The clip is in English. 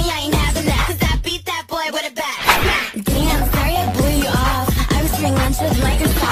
me I ain't having that. Cause I beat that boy with a bat. Damn, sorry I blew you off. I was doing lunch with